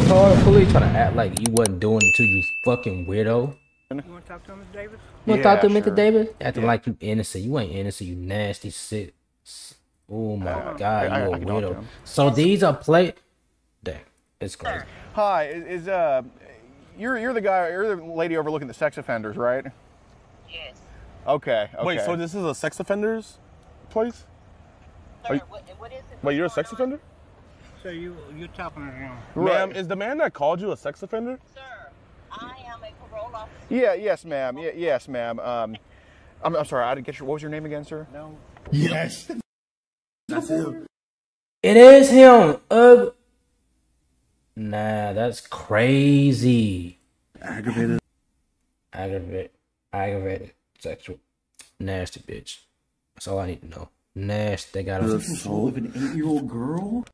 retarded, fully trying to act like you wasn't doing it to you fucking weirdo. You want to talk to Mr. Davis? You want to Yeah, talk to sure. Mr. Davis? Acting Yeah. like you innocent. You ain't innocent, you nasty shit. Oh my Uh, god, I- I- you I a can talk to weirdo. So these are play. Dang, it's crazy. Hi, is, is uh, you're you're the guy, you're the lady overlooking the sex offenders, right? Yes. Okay. okay. Wait, so this is a sex offenders place? Sir, you- what, what is it? Wait, you're a sex going on? offender? So you you're talking to him? Ma'am, is the man that called you a sex offender? Sir, I am a parole officer. Yeah. Yes, ma'am. Yeah, yes, ma'am. Um, I'm, I'm sorry. I didn't get your. What was your name again, sir? No. Yes. That's him. It is him. Uh, nah, that's crazy. Aggravated. Aggravated, aggravated, sexual, nasty bitch. That's all I need to know. Nasty. They got The a soul of an eight-year-old girl.